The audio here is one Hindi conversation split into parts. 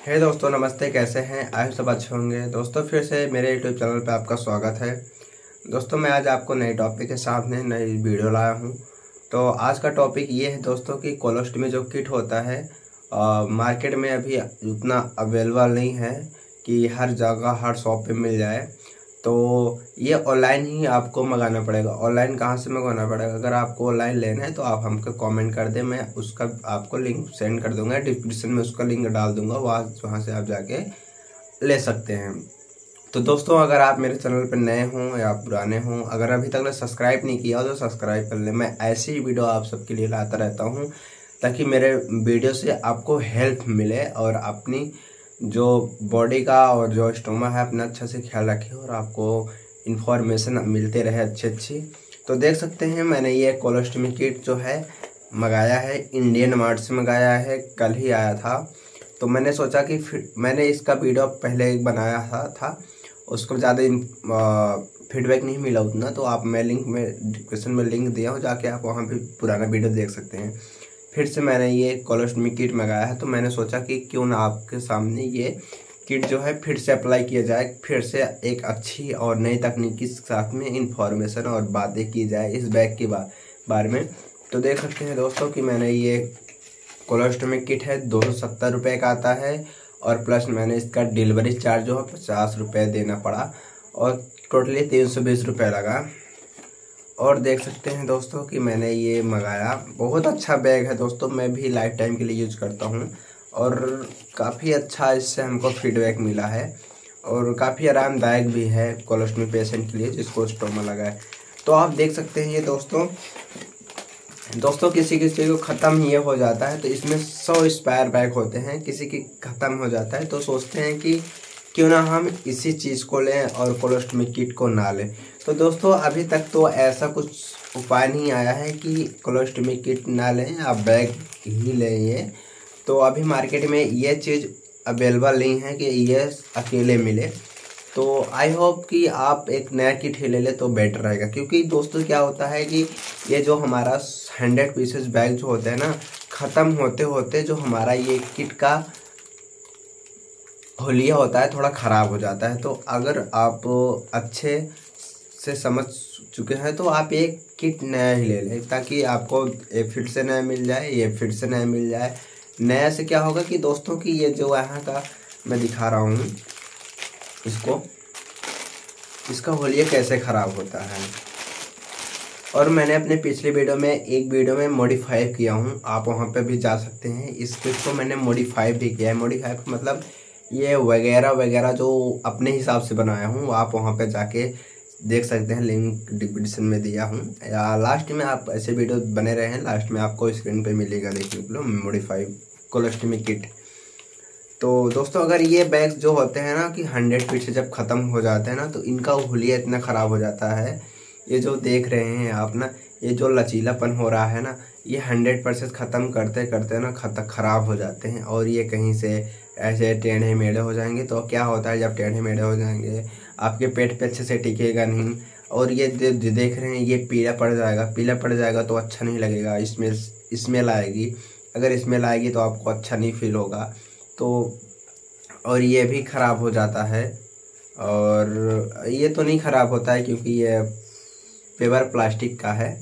हे hey दोस्तों नमस्ते कैसे हैं? आप सब अच्छे होंगे। दोस्तों फिर से मेरे यूट्यूब चैनल पर आपका स्वागत है। दोस्तों मैं आज आपको नए टॉपिक के सामने नई वीडियो लाया हूँ। तो आज का टॉपिक ये है दोस्तों कि कोलोस्टमी जो किट होता है आ, मार्केट में अभी उतना अवेलेबल नहीं है कि हर जगह हर शॉप पे मिल जाए। तो ये ऑनलाइन ही आपको मंगाना पड़ेगा। ऑनलाइन कहाँ से मंगाना पड़ेगा? अगर आपको ऑनलाइन लेना है तो आप हमको कमेंट कर दें, मैं उसका आपको लिंक सेंड कर दूँगा। डिस्क्रिप्शन में उसका लिंक डाल दूँगा, वहाँ वहाँ से आप जाके ले सकते हैं। तो दोस्तों, अगर आप मेरे चैनल पर नए हों या पुराने हों, अगर अभी तक सब्सक्राइब नहीं किया हो तो सब्सक्राइब कर लें। मैं ऐसी ही वीडियो आप सबके लिए लाता रहता हूँ ताकि मेरे वीडियो से आपको हेल्प मिले और अपनी जो बॉडी का और जो स्टोमा है अपना अच्छा से ख्याल रखें और आपको इन्फॉर्मेशन मिलते रहे अच्छी अच्छी तो देख सकते हैं मैंने ये कोलोस्टमी किट जो है मंगाया है इंडियन मार्ट से मंगाया है कल ही आया था। तो मैंने सोचा कि फिर मैंने इसका वीडियो पहले एक बनाया था, था। उसको ज़्यादा फीडबैक नहीं मिला उतना तो आप मैं लिंक में डिस्क्रिप्शन में लिंक दिया हूँ जाके आप वहाँ पे पुराना वीडियो देख सकते हैं। फिर से मैंने ये कोलोस्टमी किट मंगाया है तो मैंने सोचा कि क्यों ना आपके सामने ये किट जो है फिर से अप्लाई किया जाए फिर से एक अच्छी और नई तकनीक के साथ में इंफॉर्मेशन और बातें की जाए इस बैग के बा, बारे में। तो देख सकते हैं दोस्तों कि मैंने ये कोलोस्टमी किट है दो सौ सत्तर रुपये का आता है और प्लस मैंने इसका डिलीवरी चार्ज जो है पचास रुपये देना पड़ा और टोटली तीन सौ बीस रुपये लगा। और देख सकते हैं दोस्तों कि मैंने ये मंगाया। बहुत अच्छा बैग है दोस्तों, मैं भी लाइफ टाइम के लिए यूज़ करता हूँ और काफ़ी अच्छा इससे हमको फीडबैक मिला है और काफ़ी आरामदायक भी है कोलोस्टमी पेशेंट के लिए जिसको स्टोमा लगा है। तो आप देख सकते हैं ये दोस्तों दोस्तों किसी किसी को ख़त्म ये हो जाता है तो इसमें सौ स्पायर बैग होते हैं, किसी की ख़त्म हो जाता है तो सोचते हैं कि क्यों ना हम इसी चीज़ को लें और कोलोस्टमी किट को ना लें? तो दोस्तों, अभी तक तो ऐसा कुछ उपाय नहीं आया है कि कोलोस्टमी किट ना लें, आप बैग ही लें तो अभी मार्केट में ये चीज़ अवेलेबल नहीं है कि ये अकेले मिले। तो आई होप कि आप एक नया किट ही ले ले तो बेटर रहेगा। क्योंकि दोस्तों, क्या होता है कि ये जो हमारा हंड्रेड पीसेस बैग जो होते हैं ना, ख़त्म होते होते जो हमारा ये किट का होलिया होता है, थोड़ा ख़राब हो जाता है। तो अगर आप अच्छे से समझ चुके हैं तो आप एक किट नया ही ले लें, ताकि आपको ये फिर से नया मिल जाए, ये फिर से नया मिल जाए। नया से क्या होगा कि दोस्तों की ये जो यहाँ का मैं दिखा रहा हूँ, इसको, इसका होलिया कैसे ख़राब होता है। और मैंने अपने पिछले वीडियो में, एक वीडियो में मॉडिफाई किया हूँ, आप वहाँ पे भी जा सकते हैं। इस किट को मैंने मॉडिफाई भी किया है। मॉडिफाई मतलब ये वगैरह वगैरह जो अपने हिसाब से बनाया हूँ, आप वहाँ पे जाके देख सकते हैं लिंक डिस्क्रिप्शन में दिया हूँ। या लास्ट में आप ऐसे वीडियो बने रहे हैं लास्ट में आपको स्क्रीन पे मिलेगा, देखने को मोडिफाई कोलेस्टमी किट तो दोस्तों, अगर ये बैग्स जो होते हैं ना, कि हंड्रेड फीट से जब ख़त्म हो जाते हैं ना तो इनका हुलिया इतना ख़राब हो जाता है। ये जो देख रहे हैं आप ना, ये जो लचीलापन हो रहा है ना, ये हंड्रेड परसेंट ख़त्म करते करते ना खत, ख़राब हो जाते हैं। और ये कहीं से ऐसे टेढ़े मेढ़े हो जाएँगे तो क्या होता है जब टेढ़े मेढ़े हो जाएँगे? आपके पेट पे अच्छे से टिकेगा नहीं और ये देख रहे हैं, ये पीला पड़ जाएगा, पीला पड़ जाएगा तो अच्छा नहीं लगेगा, इसमें स्मेल आएगी अगर स्मेल आएगी तो आपको अच्छा नहीं फील होगा। तो और ये भी ख़राब हो जाता है। और ये तो नहीं ख़राब होता है क्योंकि ये पेपर प्लास्टिक का है।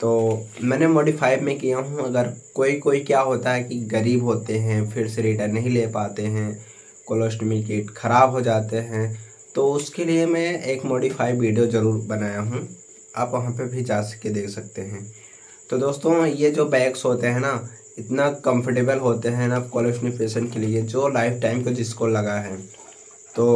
तो मैंने मॉडिफाई में किया हूँ। अगर कोई कोई क्या होता है कि गरीब होते हैं, फिर से रिटर्न नहीं ले पाते हैं कोलोस्टमी किट ख़राब हो जाते हैं तो उसके लिए मैं एक मॉडिफाई वीडियो ज़रूर बनाया हूँ। आप वहाँ पे भी जा सके, देख सकते हैं। तो दोस्तों, ये जो बैग्स होते हैं ना, इतना कंफर्टेबल होते हैं ना कोलोस्टमी पेशेंट के लिए, जो लाइफ टाइम को जिसको लगा है। तो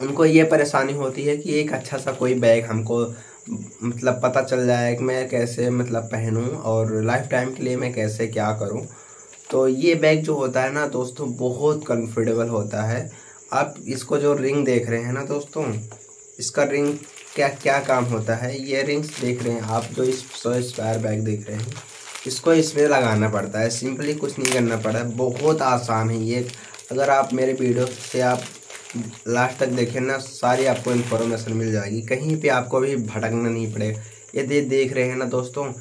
उनको ये परेशानी होती है कि एक अच्छा सा कोई बैग हमको मतलब पता चल जाए कि मैं कैसे मतलब पहनूं और लाइफ टाइम के लिए मैं कैसे क्या करूँ। तो ये बैग जो होता है ना दोस्तों, बहुत कंफर्टेबल होता है। आप इसको जो रिंग देख रहे हैं ना दोस्तों, इसका रिंग क्या क्या काम होता है? ये रिंग्स देख रहे हैं आप जो इस सो स्क्वायर बैग देख रहे हैं। इसको इसमें लगाना पड़ता है सिंपली कुछ नहीं करना पड़ा। है बहुत आसान है ये। अगर आप मेरे वीडियो से आप लास्ट तक देखें ना, सारी आपको इन्फॉर्मेशन मिल जाएगी। कहीं पे आपको भी भटकना नहीं पड़ेगा ये दे, देख रहे हैं ना दोस्तों,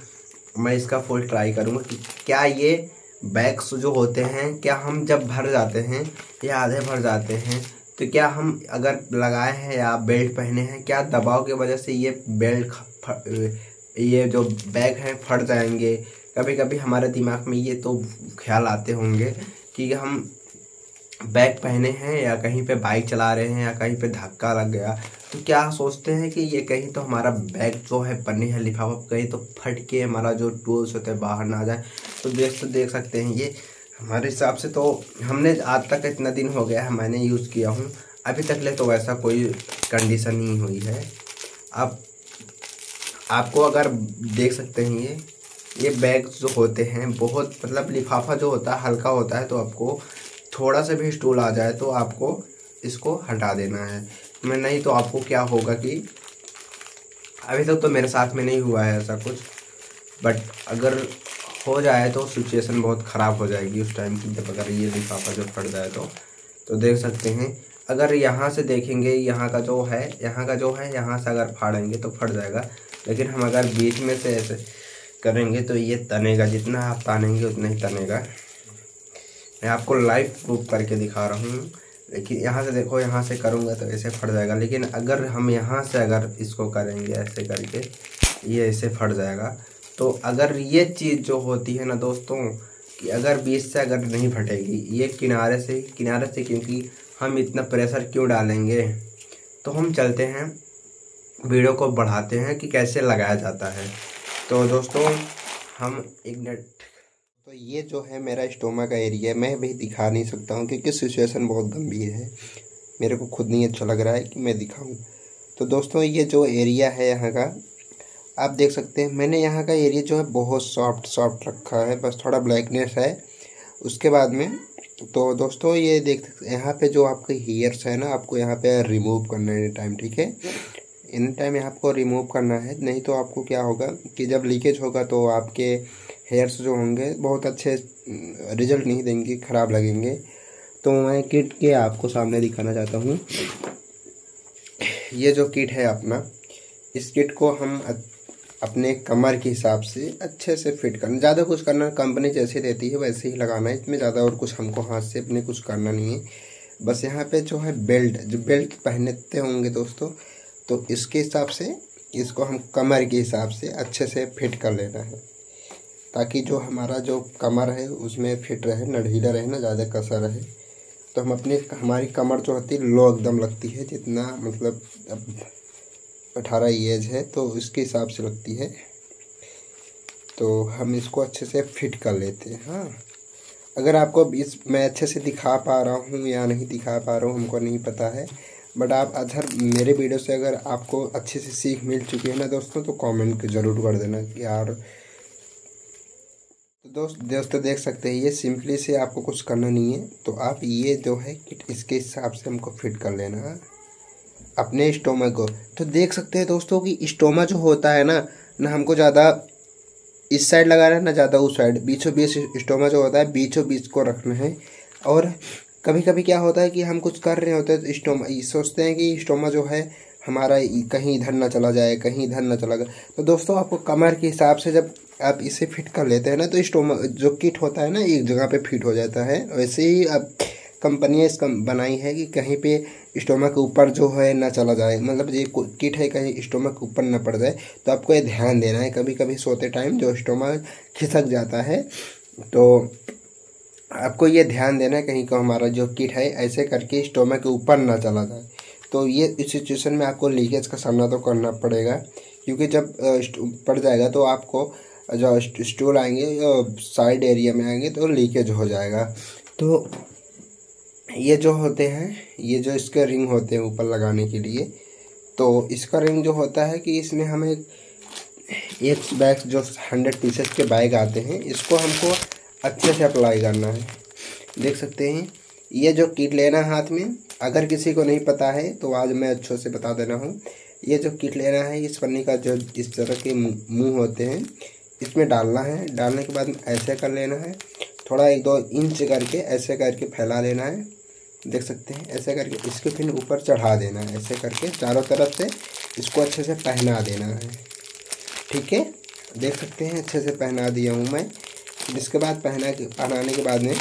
मैं इसका फुल ट्राई करूँगा कि क्या ये बैग्स जो होते हैं, क्या हम जब भर जाते हैं, या आधे भर जाते हैं तो क्या हम अगर लगाए हैं या बेल्ट पहने हैं, क्या दबाव की वजह से ये बेल्ट ये जो बैग हैं फट जाएँगे? कभी कभी हमारे दिमाग में ये तो ख्याल आते होंगे कि हम बैग पहने हैं या कहीं पे बाइक चला रहे हैं या कहीं पे धक्का लग गया तो क्या सोचते हैं कि ये कहीं तो हमारा बैग जो है पन्नी है, लिफाफा कहीं तो फट के हमारा जो टूल्स होते हैं बाहर ना आ जाए? तो देख तो देख सकते हैं ये। हमारे हिसाब से तो हमने आज तक इतना दिन हो गया है, मैंने यूज़ किया हूँ। अभी तक ले तो वैसा कोई कंडीशन नहीं हुई है। अब आपको अगर देख सकते हैं ये ये बैग जो होते हैं, बहुत मतलब लिफाफा जो होता है, हल्का होता है तो आपको थोड़ा सा भी स्टूल आ जाए तो आपको इसको हटा देना है। मैं नहीं तो आपको क्या होगा कि अभी तक तो मेरे साथ में नहीं हुआ है ऐसा कुछ बट अगर हो जाए तो सिचुएशन बहुत ख़राब हो जाएगी उस टाइम की। जब अगर ये लिफाफा जब फट जाए तो तो देख सकते हैं। अगर यहाँ से देखेंगे, यहाँ का जो है, यहाँ का जो है, यहाँ से अगर फाड़ेंगे तो फट जाएगा। लेकिन हम अगर बीच में से ऐसे करेंगे तो ये तनेगा, जितना आप तानेंगे उतना ही तनेगा। मैं आपको लाइव प्रूफ करके दिखा रहा हूँ। लेकिन यहाँ से देखो, यहाँ से करूँगा तो ऐसे फट जाएगा। लेकिन अगर हम यहाँ से अगर इसको करेंगे ऐसे करके, ये ऐसे फट जाएगा। तो अगर ये चीज़ जो होती है ना दोस्तों, कि अगर बीच से अगर नहीं फटेगी, ये किनारे से किनारे से क्योंकि हम इतना प्रेशर क्यों डालेंगे? तो हम चलते हैं। वीडियो को बढ़ाते हैं कि कैसे लगाया जाता है। तो दोस्तों, हम एक तो ये जो है मेरा स्टोमा का एरिया है। मैं भी दिखा नहीं सकता हूँ क्योंकि सिचुएशन बहुत गंभीर है। मेरे को खुद नहीं अच्छा लग रहा है कि मैं दिखाऊँ। तो दोस्तों, ये जो एरिया है यहाँ का, आप देख सकते हैं, मैंने यहाँ का एरिया जो है बहुत सॉफ्ट सॉफ्ट रखा है। बस थोड़ा ब्लैकनेस है। उसके बाद में तो दोस्तों, ये देख, यहाँ पे जो आपके हेयर्स है ना, आपको यहाँ पे रिमूव करना है टाइम ठीक है? इन टाइम आपको रिमूव करना है, नहीं तो आपको क्या होगा कि जब लीकेज होगा तो आपके हेयर्स जो होंगे, बहुत अच्छे रिज़ल्ट नहीं देंगे, ख़राब लगेंगे। तो मैं किट के आपको सामने दिखाना चाहता हूँ। ये जो किट है अपना, इस किट को हम अपने कमर के हिसाब से अच्छे से फिट करना, ज़्यादा कुछ करना कंपनी जैसे देती है, वैसे ही लगाना है। इसमें ज़्यादा और कुछ हमको हाथ से अपने कुछ करना नहीं है। बस यहाँ पे जो है बेल्ट जो बेल्ट पहनते होंगे दोस्तों तो इसके हिसाब से, इसको हम कमर के हिसाब से अच्छे से फिट कर लेना है। ताकि जो हमारा जो कमर है, उसमें फिट रहे नढ़ीला रहे, ना ज़्यादा कसा रहे। तो हम अपनी, हमारी कमर जो होती है लो एकदम लगती है, जितना मतलब अब अठारह एज है तो उसके हिसाब से लगती है। तो हम इसको अच्छे से फिट कर लेते हैं हाँ। अगर आपको इस, मैं अच्छे से दिखा पा रहा हूँ या नहीं दिखा पा रहा हूँ, हमको नहीं पता है। बट आप अगर मेरे वीडियो से अगर आपको अच्छे से सीख मिल चुकी है ना दोस्तों तो कमेंट ज़रूर कर देना। यार तो दोस्त दोस्तों देख सकते हैं, ये सिंपली से आपको कुछ करना नहीं है। तो आप ये जो है किट, इसके हिसाब से हमको फिट कर लेना। है अपने स्टोमा को। तो देख सकते हैं दोस्तों कि स्टोमा जो होता है ना ना हमको ज़्यादा इस साइड लगाना है, ना ज़्यादा उस साइड बीचों बीच स्टोमा जो होता है, बीचों बीच को रखना है। और कभी कभी क्या होता है कि हम कुछ कर रहे होते हैं तो स्टोमा सोचते हैं कि स्टोमा जो है हमारा कहीं इधर ना चला जाए, कहीं इधर ना चला जाए। तो दोस्तों आपको कमर के हिसाब से जब आप इसे फिट कर लेते हैं ना तो स्टोम जो किट होता है ना, एक जगह पे फिट हो जाता है। वैसे ही अब कंपनियाँ इसका बनाई है कि कहीं पे स्टोमक ऊपर जो है ना चला जाए। मतलब ये किट है, कहीं स्टोमक ऊपर ना पड़ जाए। तो आपको ये ध्यान देना है। कभी कभी सोते टाइम जो स्टोमक खिसक जाता है तो आपको ये ध्यान देना है कहीं का हमारा जो किट है, ऐसे करके स्टोमक ऊपर ना चला जाए। तो ये इस सिचुएशन में आपको लीकेज का सामना तो करना पड़ेगा, क्योंकि जब पड़ जाएगा तो आपको जो स्टूल आएँगे साइड एरिया में आएँगे तो लीकेज हो जाएगा। तो ये जो होते हैं, ये जो इसके रिंग होते हैं ऊपर लगाने के लिए तो इसका रिंग जो होता है कि इसमें हमें एक बैग जो हंड्रेड पीसेस के बैग आते हैं, इसको हमको अच्छे से अप्लाई करना है। देख सकते हैं, ये जो किट लेना हाथ में अगर किसी को नहीं पता है तो आज मैं अच्छे से बता देना हूँ। ये जो किट लेना है, इस पन्नी का जो, इस तरह के मुँह होते हैं, इसमें डालना है। डालने के बाद ऐसे कर लेना है। थोड़ा एक दो इंच करके ऐसे करके फैला लेना है। देख सकते हैं, ऐसे करके इसके फिर ऊपर चढ़ा देना है। ऐसे करके चारों तरफ़ से इसको अच्छे से पहना देना है। ठीक है? देख सकते हैं, अच्छे से पहना दिया हूँ मैं। इसके बाद पहना के, पहनाने के बाद में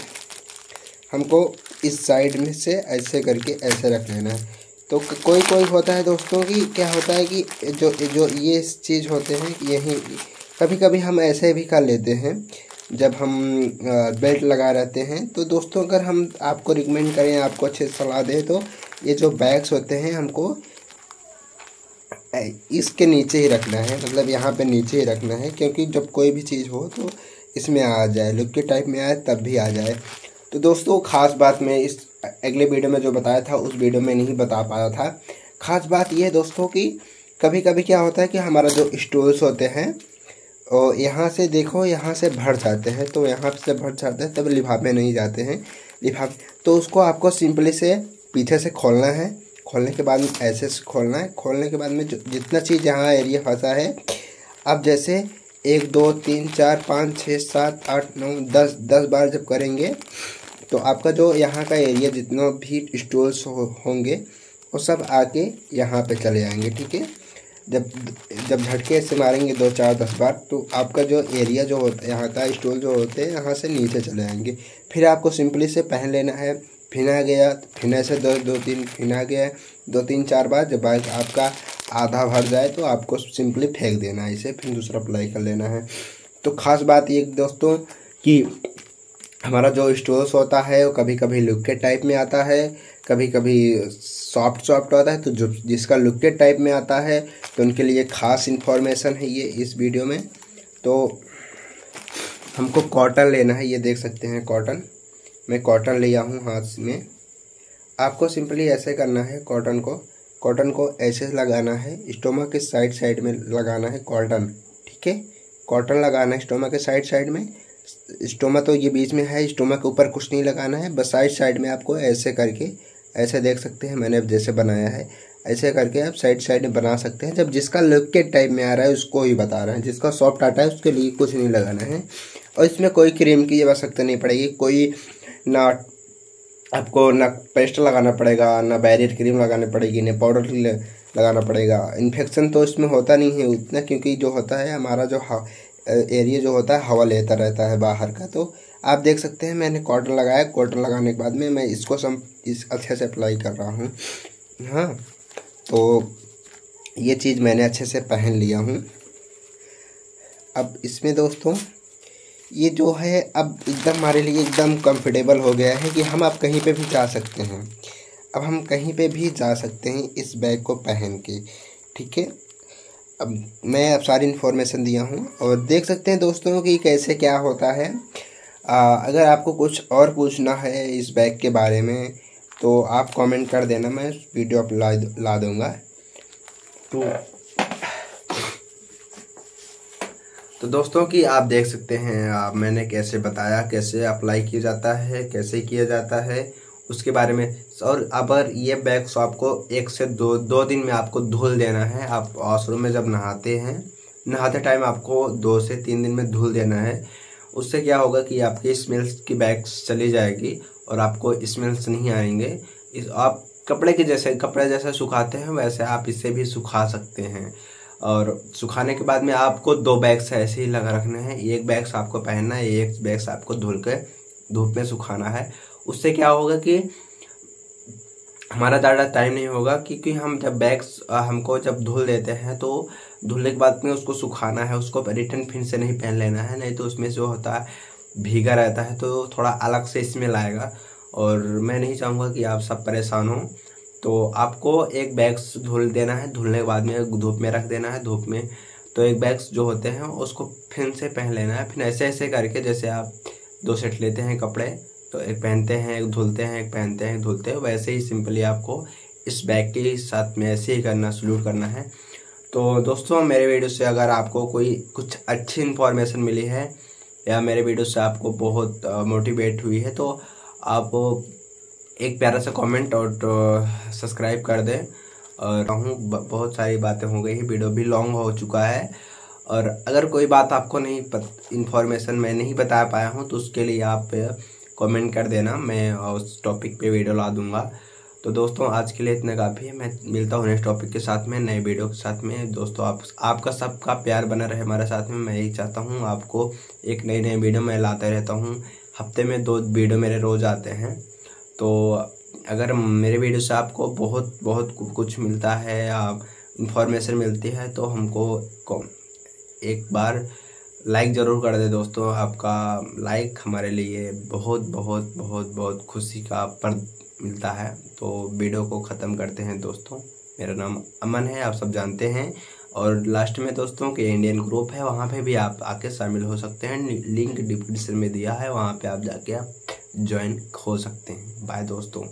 हमको इस साइड में से ऐसे करके ऐसे रख लेना है। तो कोई कोई होता है दोस्तों कि क्या होता है कि जो जो ये चीज़ होते हैं, यही कभी कभी हम ऐसे भी कर लेते हैं, जब हम बेल्ट लगा रहते हैं। तो दोस्तों अगर हम आपको रिकमेंड करें, आपको अच्छे सलाह दें तो ये जो बैग्स होते हैं हमको इसके नीचे ही रखना है। मतलब यहाँ पे नीचे ही रखना है, क्योंकि जब कोई भी चीज़ हो तो इसमें आ जाए, लुक के टाइप में आए, तब भी आ जाए। तो दोस्तों, ख़ास बात मैं इस अगले वीडियो में जो बताया था, उस वीडियो में नहीं बता पाया था। ख़ास बात यह दोस्तों कि कभी कभी क्या होता है कि हमारा जो स्टूल्स होते हैं और यहाँ से देखो, यहाँ से भर जाते हैं तो यहाँ से भर जाते हैं, तब लिफाफे नहीं जाते हैं। लिफाफे तो उसको आपको सिंपली से पीछे से खोलना है। खोलने के बाद ऐसे खोलना है। खोलने के बाद में जितना चीज़ यहाँ एरिया फंसा है, अब जैसे एक दो तीन चार पाँच छः सात आठ नौ दस दस बार जब करेंगे तो आपका जो यहाँ का एरिया जितना भी स्टोल्स हो, होंगे वो सब आके यहाँ पे चले जाएँगे ठीक है? जब जब झटके से मारेंगे दो चार दस बार तो आपका जो एरिया जो होता है यहाँ का स्टोल जो होते हैं यहाँ से नीचे चले जाएँगे फिर आपको सिंपली से पहन लेना है फिना गया, फिना से दो दो तीन फिना गया, दो तीन चार बार जब बाइक आपका आधा भर जाए तो आपको सिंपली फेंक देना है, इसे फिर दूसरा अप्लाई कर लेना है। तो ख़ास बात ये दोस्तों कि हमारा जो स्टोर्स होता है, वो कभी कभी लुक के टाइप में आता है कभी कभी सॉफ्ट सॉफ्ट होता है तो जो, जिसका लुक के टाइप में आता है तो उनके लिए ख़ास इन्फॉर्मेशन है ये इस वीडियो में। तो हमको कॉटन लेना है, ये देख सकते हैं कॉटन मैं कॉटन लिया हूँ हाथ में। आपको सिंपली ऐसे करना है कॉटन को। कॉटन को ऐसे लगाना है। स्टोमा के साइड साइड में लगाना है कॉटन, ठीक है? कॉटन लगाना है स्टोमा के साइड साइड में। स्टोमा तो ये बीच में है स्टोमा के ऊपर कुछ नहीं लगाना है। बस साइड साइड में आपको ऐसे करके, ऐसे देख सकते हैं मैंने अब जैसे बनाया है। ऐसे करके आप साइड साइड में बना सकते हैं। जब जिसका लुक के टाइप में आ रहा है, उसको ही बता रहे हैं। जिसका सॉफ्ट आटा है, उसके लिए कुछ नहीं लगाना है। और इसमें कोई क्रीम की आवश्यकता नहीं पड़ेगी। कोई ना आपको ना पेस्ट लगाना पड़ेगा, ना बैरियर क्रीम लगानी पड़ेगी, ना पाउडर लगाना पड़ेगा। इन्फेक्शन तो इसमें होता नहीं है उतना, क्योंकि जो होता है हमारा जो एरिया जो होता है, हवा लेता रहता है बाहर का। तो आप देख सकते हैं, मैंने कॉटन लगाया। कॉटन लगाने के बाद में मैं इसको सम, इस अच्छे से अप्लाई कर रहा हूँ। हाँ तो ये चीज़ मैंने अच्छे से पहन लिया हूँ। अब इसमें दोस्तों ये जो है अब एकदम हमारे लिए एकदम कंफर्टेबल हो गया है कि हम अब कहीं पे भी जा सकते हैं। अब हम कहीं पे भी जा सकते हैं इस बैग को पहन के ठीक है? अब मैं अब सारी इन्फॉर्मेशन दिया हूँ और देख सकते हैं दोस्तों कि कैसे क्या होता है। आ, अगर आपको कुछ और पूछना है इस बैग के बारे में तो आप कमेंट कर देना मैं वीडियो अप ला, ला दूँगा। तो तो दोस्तों की आप देख सकते हैं, आप मैंने कैसे बताया, कैसे अप्लाई किया जाता है, कैसे किया जाता है, उसके बारे में। और अगर ये बैग बैग्स आपको एक से दो दो दिन में आपको धुल देना है। आप वॉशरूम में जब नहाते हैं, नहाते टाइम आपको दो से तीन दिन में धुल देना है। उससे क्या होगा कि आपकी स्मेल्स की बैग्स चली जाएगी और आपको स्मेल्स नहीं आएँगे। इस, आप कपड़े के जैसे, कपड़े जैसे सुखाते हैं, वैसे आप इसे भी सुखा सकते हैं। और सुखाने के बाद में आपको दो बैग्स ऐसे ही लगा रखने हैं। एक बैग्स आपको पहनना है, एक बैग्स आपको धुल के धूप में सुखाना है। उससे क्या होगा कि हमारा ज़्यादा टाइम नहीं होगा क्योंकि हम जब बैग्स हमको जब धुल देते हैं तो धुलने के बाद में उसको सुखाना है, उसको रिटर्न फिर से नहीं पहन लेना है, नहीं तो उसमें जो होता है, भीगा रहता है तो थोड़ा अलग से स्मेल आएगा और मैं नहीं चाहूँगा कि आप सब परेशान हों। तो आपको एक बैग्स धुल देना है, धुलने के बाद में धूप में रख देना है, धूप में। तो एक बैग्स जो होते हैं, उसको फिर से पहन लेना है। फिर ऐसे ऐसे करके जैसे आप दो सेट लेते हैं कपड़े तो एक पहनते हैं, एक धुलते हैं, एक पहनते हैं एक धुलते हैं। वैसे ही सिंपली आपको इस बैग के साथ में ऐसे ही करना सल्यूट करना है। तो दोस्तों, मेरे वीडियो से अगर आपको कोई कुछ अच्छी इन्फॉर्मेशन मिली है, या मेरे वीडियो से आपको बहुत मोटिवेट हुई है तो आप एक प्यारा सा कमेंट और सब्सक्राइब कर दें। और कहूँ बहुत सारी बातें हो गई वीडियो भी लॉन्ग हो चुका है। और अगर कोई बात आपको नहीं पत इन्फॉर्मेशन मैं नहीं बता पाया हूँ तो उसके लिए आप कमेंट कर देना। मैं उस टॉपिक पे वीडियो ला दूँगा। तो दोस्तों, आज के लिए इतना काफ़ी है। मैं मिलता हूँ नेक्स्ट टॉपिक के साथ में, नए वीडियो के साथ में। दोस्तों, आप, आपका सबका प्यार बना रहे हमारे साथ में। मैं यही चाहता हूँ, आपको एक नई नई वीडियो मैं लाते रहता हूँ। हफ़्ते में दो वीडियो मेरे रोज़ आते हैं। तो अगर मेरे वीडियो से आपको बहुत बहुत कुछ मिलता है या इंफॉर्मेशन मिलती है तो हमको एक बार लाइक ज़रूर कर दे दोस्तों। आपका लाइक हमारे लिए बहुत बहुत बहुत बहुत खुशी का पर मिलता है। तो वीडियो को ख़त्म करते हैं दोस्तों। मेरा नाम अमन है, आप सब जानते हैं। और लास्ट में दोस्तों के इंडियन ग्रुप है, वहाँ पे भी आप आके शामिल हो सकते हैं। लिंक डिस्क्रिप्शन में दिया है, वहाँ पे आप जाके आप ज्वाइन हो सकते हैं। बाय दोस्तों।